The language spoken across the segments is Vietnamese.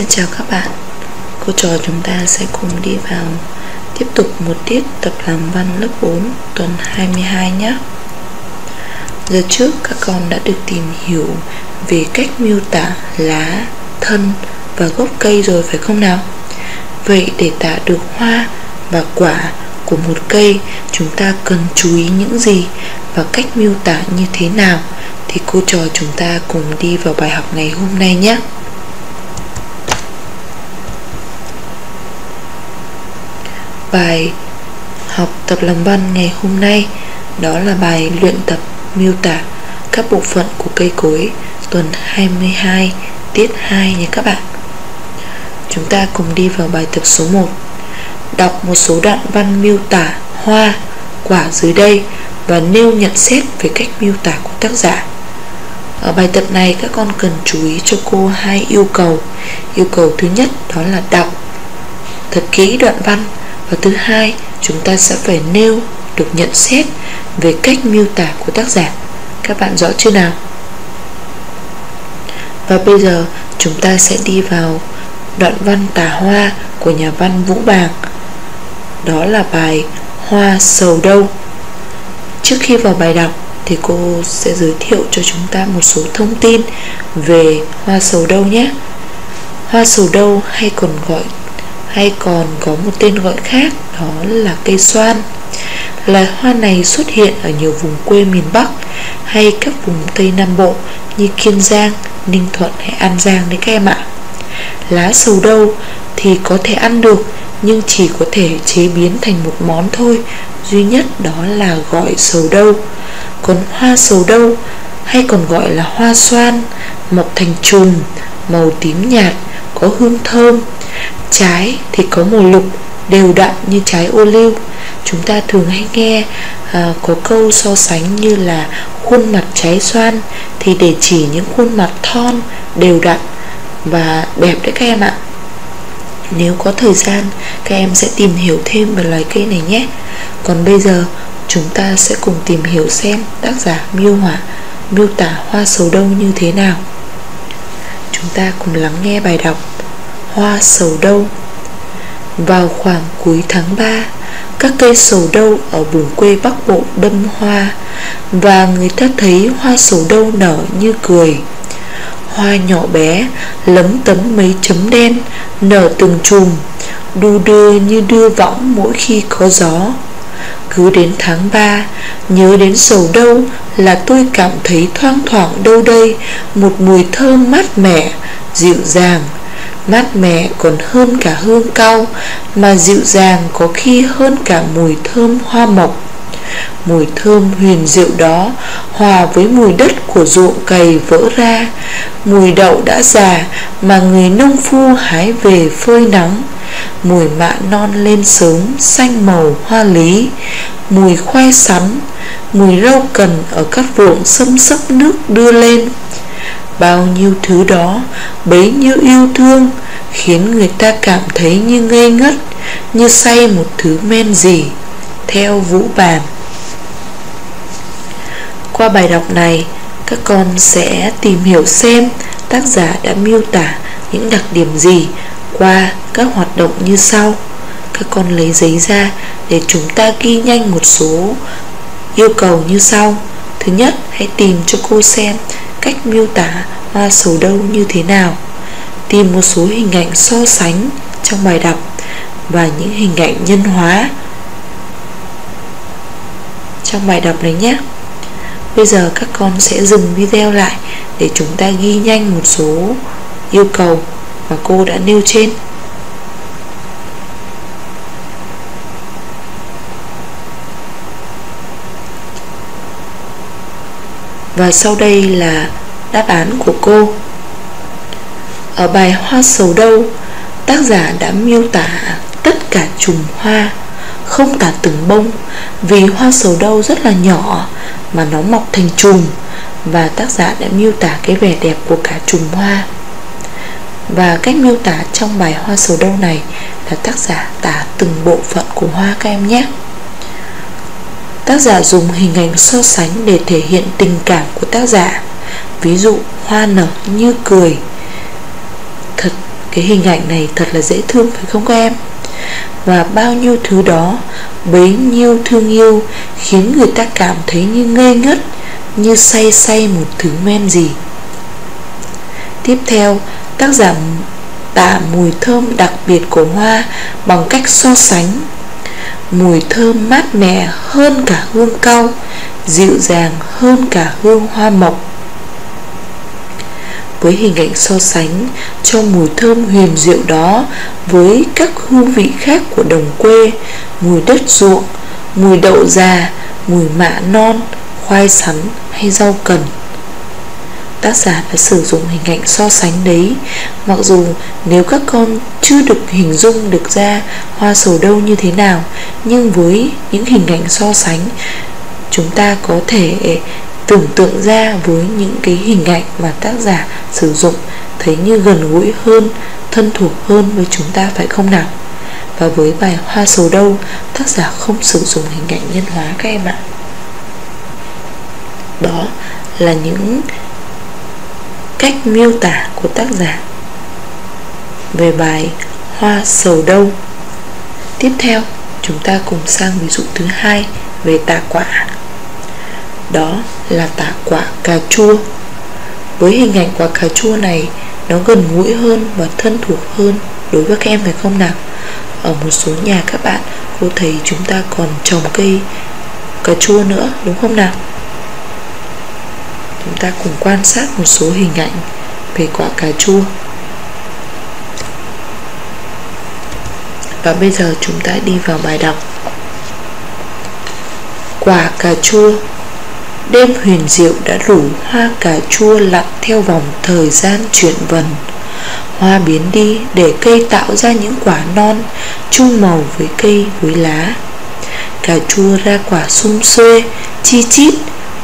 Xin chào các bạn. Cô trò chúng ta sẽ cùng đi vào Tiếp tục một tiết tập làm văn lớp 4 tuần 22 nhé. Giờ trước các con đã được tìm hiểu Về cách miêu tả lá, thân và gốc cây rồi phải không nào? Vậy để tả được hoa và quả của một cây Chúng ta cần chú ý những gì Và cách miêu tả như thế nào? Thì cô trò chúng ta cùng đi vào bài học ngày hôm nay nhé. Bài học tập làm văn ngày hôm nay đó là bài luyện tập miêu tả các bộ phận của cây cối tuần 22 tiết 2 nha các bạn. Chúng ta cùng đi vào bài tập số 1. Đọc một số đoạn văn miêu tả hoa, quả dưới đây và nêu nhận xét về cách miêu tả của tác giả. Ở bài tập này các con cần chú ý cho cô hai yêu cầu. Yêu cầu thứ nhất đó là đọc thật kỹ đoạn văn và thứ hai, chúng ta sẽ phải nêu, được nhận xét về cách miêu tả của tác giả. Các bạn rõ chưa nào? Và bây giờ, chúng ta sẽ đi vào đoạn văn tả hoa của nhà văn Vũ Bàng. Đó là bài Hoa sầu đâu. Trước khi vào bài đọc thì cô sẽ giới thiệu cho chúng ta một số thông tin về hoa sầu đâu nhé. Hoa sầu đâu hay còn gọi hay còn có một tên gọi khác đó là cây xoan. Loài hoa này xuất hiện ở nhiều vùng quê miền Bắc hay các vùng Tây Nam Bộ như Kiên Giang, Ninh Thuận hay An Giang đấy các em ạ. Lá sầu đâu thì có thể ăn được nhưng chỉ có thể chế biến thành một món thôi. Duy nhất đó là gọi sầu đâu. Còn hoa sầu đâu hay còn gọi là hoa xoan mọc thành chùm màu tím nhạt có hương thơm Trái thì có màu lục đều đặn như trái ô liu. Chúng ta thường hay nghe à, có câu so sánh như là khuôn mặt trái xoan Thì để chỉ những khuôn mặt thon, đều đặn và đẹp đấy các em ạ. Nếu có thời gian các em sẽ tìm hiểu thêm về loài cây này nhé. Còn bây giờ chúng ta sẽ cùng tìm hiểu xem tác giả miêu họa miêu tả hoa sầu đâu như thế nào. Chúng ta cùng lắng nghe bài đọc hoa sầu đâu Vào khoảng cuối tháng 3 Các cây sầu đâu ở vùng quê Bắc Bộ đâm hoa Và người ta thấy hoa sầu đâu nở như cười. Hoa nhỏ bé, lấm tấm mấy chấm đen, Nở từng chùm, Đu đưa như đưa võng mỗi khi có gió. Cứ đến tháng 3 Nhớ đến sầu đâu Là tôi cảm thấy thoang thoảng đâu đây Một mùi thơm mát mẻ, Dịu dàng Mát mẻ còn hơn cả hương cau Mà dịu dàng có khi hơn cả mùi thơm hoa mộc. Mùi thơm huyền diệu đó Hòa với mùi đất của ruộng cày vỡ ra. Mùi đậu đã già Mà người nông phu hái về phơi nắng. Mùi mạ non lên sớm, Xanh màu, hoa lý. Mùi khoai sắn, Mùi rau cần ở các ruộng xâm sấp nước đưa lên. Bao nhiêu thứ đó Bấy nhiêu yêu thương Khiến người ta cảm thấy như ngây ngất Như say một thứ men gì Theo Vũ Bàn. Qua bài đọc này Các con sẽ tìm hiểu xem Tác giả đã miêu tả những đặc điểm gì Qua các hoạt động như sau. Các con lấy giấy ra Để chúng ta ghi nhanh một số yêu cầu như sau. Thứ nhất, hãy tìm cho cô xem cách miêu tả hoa sầu đâu như thế nào. Tìm một số hình ảnh so sánh trong bài đọc Và những hình ảnh nhân hóa Trong bài đọc này nhé. Bây giờ các con sẽ dừng video lại Để chúng ta ghi nhanh một số yêu cầu mà cô đã nêu trên. Và sau đây là đáp án của cô. Ở bài Hoa sầu đâu, Tác giả đã miêu tả tất cả chùm hoa, Không cả từng bông, Vì hoa sầu đâu rất là nhỏ Mà nó mọc thành chùm, Và tác giả đã miêu tả cái vẻ đẹp của cả chùm hoa. Và cách miêu tả trong bài hoa sầu đâu này Là tác giả tả từng bộ phận của hoa các em nhé. Tác giả dùng hình ảnh so sánh để thể hiện tình cảm của tác giả. Ví dụ, hoa nở như cười. Thật, cái hình ảnh này thật là dễ thương, phải không các em? Và bao nhiêu thứ đó, bấy nhiêu thương yêu khiến người ta cảm thấy như ngây ngất, như say say một thứ men gì. Tiếp theo, tác giả tả mùi thơm đặc biệt của hoa bằng cách so sánh mùi thơm mát mẻ hơn cả hương cau, dịu dàng hơn cả hương hoa mộc. Với hình ảnh so sánh cho mùi thơm huyền diệu đó với các hương vị khác của đồng quê, mùi đất ruộng, mùi đậu già, mùi mạ non, khoai sắn hay rau cần tác giả đã sử dụng hình ảnh so sánh đấy. Mặc dù nếu các con chưa được hình dung được ra hoa sầu đâu như thế nào, nhưng với những hình ảnh so sánh, chúng ta có thể tưởng tượng ra với những cái hình ảnh mà tác giả sử dụng, thấy như gần gũi hơn, thân thuộc hơn với chúng ta, phải không nào? Và với bài hoa sầu đâu, tác giả không sử dụng hình ảnh nhân hóa các em ạ. Đó là những cách miêu tả của tác giả về bài hoa sầu đâu. Tiếp theo, chúng ta cùng sang ví dụ thứ hai về tả quả. Đó là tả quả cà chua. Với hình ảnh quả cà chua này, nó gần gũi hơn và thân thuộc hơn đối với các em, phải không nào? Ở một số nhà các bạn, cô thấy chúng ta còn trồng cây cà chua nữa, đúng không nào? Chúng ta cùng quan sát một số hình ảnh về quả cà chua. Và bây giờ chúng ta đi vào bài đọc. Quả cà chua Đêm huyền diệu đã rủ hoa cà chua lặn theo vòng thời gian chuyển vần. Hoa biến đi để cây tạo ra những quả non chung màu với cây với lá. Cà chua ra quả sum xuê, chi chít,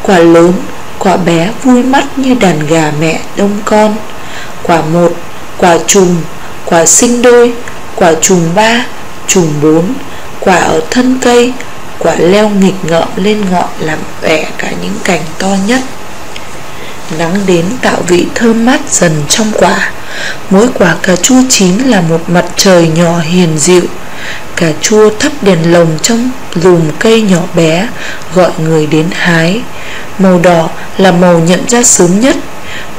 quả lớn, quả bé vui mắt như đàn gà mẹ đông con. Quả một, quả trùng, quả sinh đôi, quả trùng ba, trùng bốn Quả ở thân cây, quả leo nghịch ngợm lên ngọn làm vẻ cả những cành to nhất. Nắng đến tạo vị thơm mát dần trong quả. Mỗi quả cà chua chín là một mặt trời nhỏ hiền dịu cà chua thắp đèn lồng trong lùm cây nhỏ bé, gọi người đến hái. Màu đỏ là màu nhận ra sớm nhất.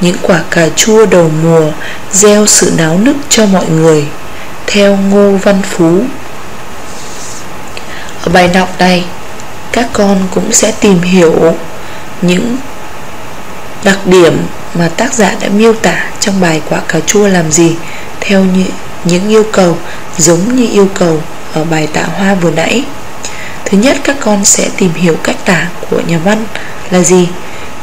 Những quả cà chua đầu mùa gieo sự náo nức cho mọi người. Theo ngô văn phú. Ở bài đọc này, các con cũng sẽ tìm hiểu những đặc điểm mà tác giả đã miêu tả trong bài quả cà chua làm gì, theo những yêu cầu, giống như yêu cầu ở bài tạ hoa vừa nãy. Thứ nhất, các con sẽ tìm hiểu cách tả của nhà văn là gì?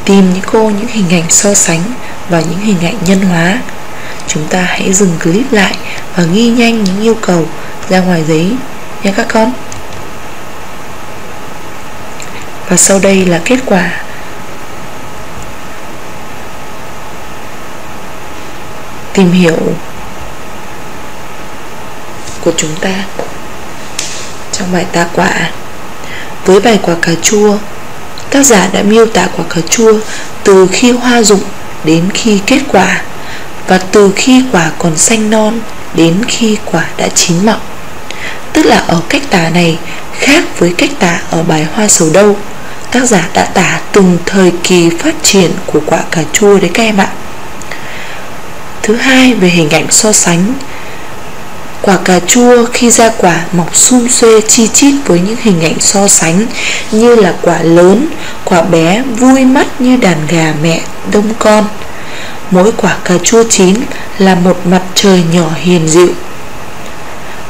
Tìm những cô, những hình ảnh so sánh và những hình ảnh nhân hóa. Chúng ta hãy dừng clip lại và ghi nhanh những yêu cầu ra ngoài giấy nha các con. Và sau đây là kết quả. Tìm hiểu của chúng ta trong bài tá quả. Với bài quả cà chua, tác giả đã miêu tả quả cà chua từ khi hoa rụng đến khi kết quả và từ khi quả còn xanh non đến khi quả đã chín mọng. Tức là ở cách tả này, khác với cách tả ở bài hoa sầu đâu, tác giả đã tả từng thời kỳ phát triển của quả cà chua đấy các em ạ. Thứ hai về hình ảnh so sánh quả cà chua khi ra quả mọc sum xuê chi chít với những hình ảnh so sánh như là quả lớn, quả bé vui mắt như đàn gà mẹ đông con. Mỗi quả cà chua chín là một mặt trời nhỏ hiền dịu.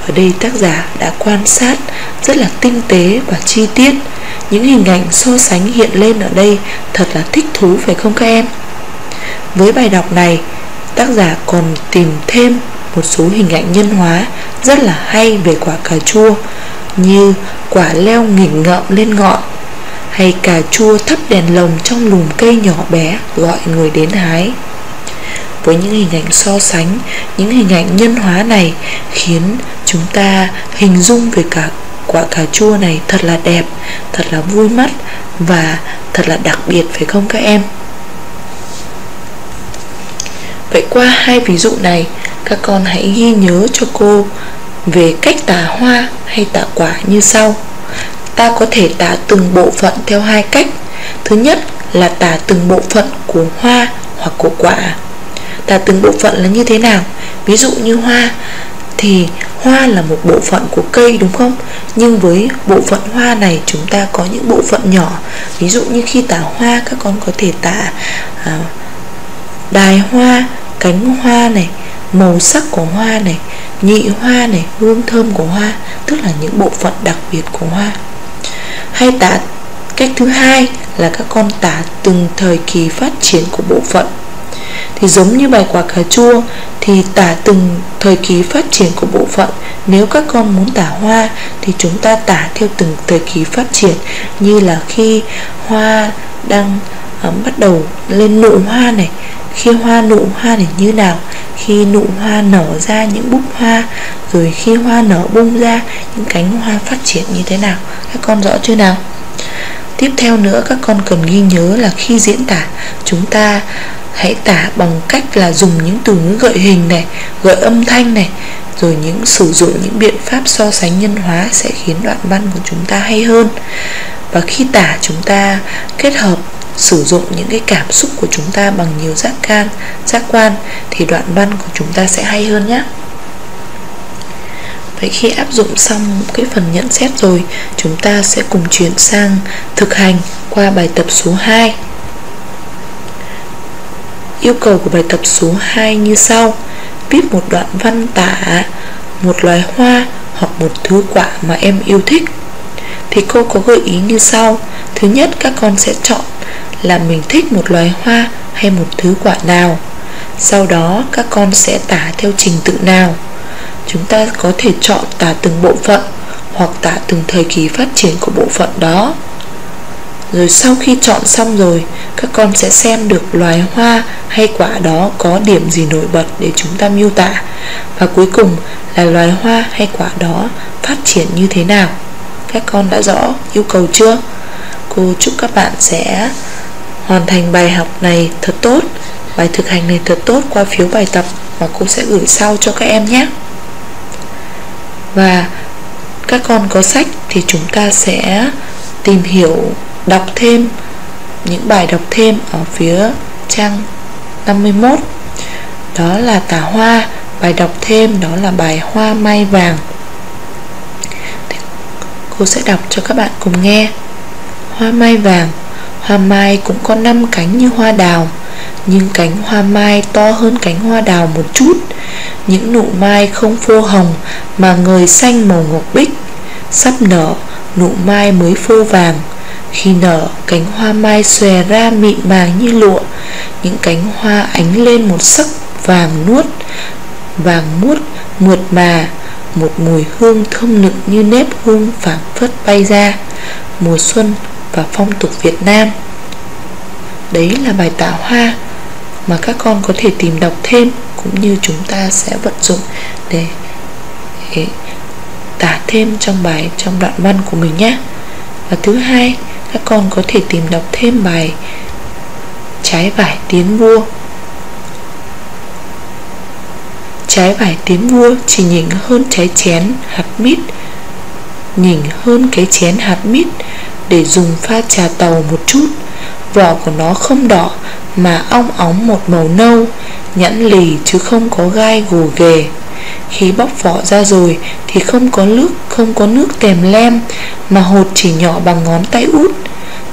Ở đây tác giả đã quan sát rất là tinh tế và chi tiết. Những hình ảnh so sánh hiện lên ở đây thật là thích thú, phải không các em? Với bài đọc này, tác giả còn tìm thêm một số hình ảnh nhân hóa rất là hay về quả cà chua, như quả leo nghỉnh ngợm lên ngọn, hay cà chua thắp đèn lồng trong lùm cây nhỏ bé gọi người đến hái. Với những hình ảnh so sánh, những hình ảnh nhân hóa này khiến chúng ta hình dung về cả quả cà chua này thật là đẹp, thật là vui mắt và thật là đặc biệt, phải không các em? Vậy qua hai ví dụ này các con hãy ghi nhớ cho cô về cách tả hoa hay tả quả như sau. Ta có thể tả từng bộ phận theo hai cách. Thứ nhất là tả từng bộ phận của hoa hoặc của quả. Tả từng bộ phận là như thế nào? Ví dụ như hoa thì hoa là một bộ phận của cây đúng không? Nhưng với bộ phận hoa này chúng ta có những bộ phận nhỏ. Ví dụ như khi tả hoa các con có thể tả à, đài hoa cánh hoa này màu sắc của hoa này, nhị hoa này, hương thơm của hoa, tức là những bộ phận đặc biệt của hoa. Hay tả, cách thứ hai là các con tả từng thời kỳ phát triển của bộ phận. Thì giống như bài quả cà chua, thì tả từng thời kỳ phát triển của bộ phận. Nếu các con muốn tả hoa, thì chúng ta tả theo từng thời kỳ phát triển, như là khi hoa đang um, bắt đầu lên nụ hoa này. Khi hoa nụ hoa này như nào? Khi nụ hoa nở ra những búp hoa rồi khi hoa nở bung ra những cánh hoa phát triển như thế nào? Các con rõ chưa nào? Tiếp theo nữa các con cần ghi nhớ là khi diễn tả chúng ta hãy tả bằng cách là dùng những từ ngữ gợi hình này gợi âm thanh này rồi những sử dụng những biện pháp so sánh nhân hóa sẽ khiến đoạn văn của chúng ta hay hơn. Và khi tả chúng ta kết hợp sử dụng những cái cảm xúc của chúng ta bằng nhiều giác can, giác quan thì đoạn văn của chúng ta sẽ hay hơn nhé. Vậy khi áp dụng xong cái phần nhận xét rồi, Chúng ta sẽ cùng chuyển sang thực hành qua bài tập số 2 Yêu cầu của bài tập số 2 như sau. Viết một đoạn văn tả, một loài hoa hoặc một thứ quả mà em yêu thích. Thì cô có gợi ý như sau. Thứ nhất, các con sẽ chọn là mình thích một loài hoa hay một thứ quả nào. Sau đó, các con sẽ tả theo trình tự nào. Chúng ta có thể chọn tả từng bộ phận hoặc tả từng thời kỳ phát triển của bộ phận đó. Rồi sau khi chọn xong rồi, các con sẽ xem được loài hoa hay quả đó có điểm gì nổi bật để chúng ta miêu tả. Và cuối cùng là loài hoa hay quả đó phát triển như thế nào. Các con đã rõ yêu cầu chưa? Cô chúc các bạn sẽ hoàn thành bài học này thật tốt, bài thực hành này thật tốt qua phiếu bài tập và cô sẽ gửi sau cho các em nhé. Và các con có sách thì chúng ta sẽ tìm hiểu, đọc thêm, những bài đọc thêm ở phía trang 51 đó là tả hoa, bài đọc thêm đó là bài hoa mai vàng. Thì cô sẽ đọc cho các bạn cùng nghe. Hoa mai vàng hoa mai cũng có 5 cánh như hoa đào, nhưng cánh hoa mai to hơn cánh hoa đào một chút. Những nụ mai không phô hồng mà người xanh màu ngọc bích. Sắp nở, nụ mai mới phô vàng. Khi nở, cánh hoa mai xòe ra mịn màng như lụa. Những cánh hoa ánh lên một sắc vàng nuốt, vàng muốt, mượt mà. Một mùi hương thơm nựng như nếp hương phảng phất bay ra. Mùa xuân và phong tục Việt Nam. Đấy là bài tả hoa mà các con có thể tìm đọc thêm cũng như chúng ta sẽ vận dụng để, để tả thêm trong bài trong đoạn văn của mình nhé. Và thứ hai các con có thể tìm đọc thêm bài trái vải tiến vua. Trái vải tiến vua chỉ nhỉnh hơn trái chén hạt mít nhỉnh hơn cái chén hạt mít để dùng pha trà tàu một chút. Vỏ của nó không đỏ, mà ong óng một màu nâu, nhẵn lì chứ không có gai gồ ghề. Khi bóc vỏ ra rồi thì không có nước, không có nước tèm lem, mà hột chỉ nhỏ bằng ngón tay út.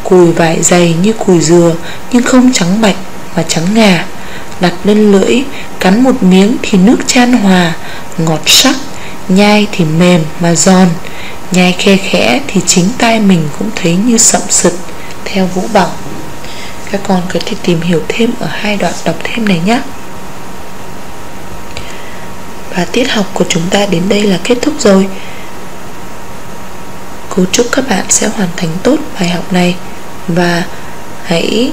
Cùi vải dày như cùi dừa, nhưng không trắng bạch, mà trắng ngà. Đặt lên lưỡi, cắn một miếng thì nước chan hòa, ngọt sắc, nhai thì mềm mà giòn nhai khe khẽ thì chính tay mình cũng thấy như sậm sực, theo vũ bảo các con có thể tìm hiểu thêm ở hai đoạn đọc thêm này nhé. Và tiết học của chúng ta đến đây là kết thúc rồi. Cô chúc các bạn sẽ hoàn thành tốt bài học này và hãy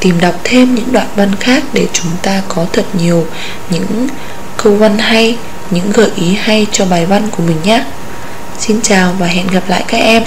tìm đọc thêm những đoạn văn khác để chúng ta có thật nhiều những câu văn hay, những gợi ý hay cho bài văn của mình nhé xin chào và hẹn gặp lại các em.